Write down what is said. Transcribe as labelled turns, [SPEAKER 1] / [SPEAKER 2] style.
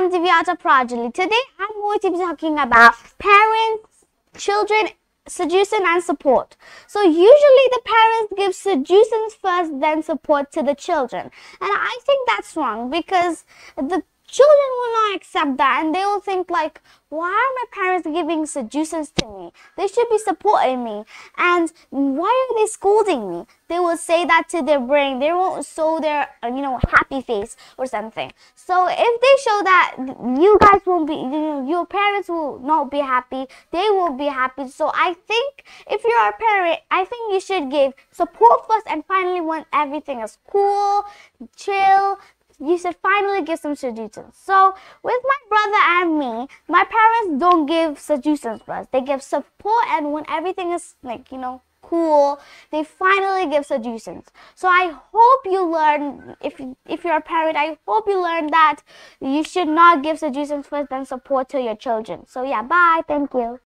[SPEAKER 1] I'm Divyata Parajuli. Today I'm going to be talking about parents, children, suggestion and support. So usually the parents give suggestions first then support to the children. And I think that's wrong because the children will not accept that and they will think like why are my parents giving suggestions to me? They should be supporting me. And why are they scolding me? They will say that to their brain. They won't show their uh, you know happy face or something. So if they show that you guys won't be you know your parents will not be happy they will be happy. So i think if you're a parent i think you should give support first and finally when everything. Is cool chill you should finally give some suggestions. So with my brother and me, my parents don't give suggestions first. They give support and when everything is like, you know, cool, they finally give suggestions. So I hope you learn, if, if you're a parent, I hope you learn that you should not give suggestions first then support to your children. So yeah, bye. Thank you.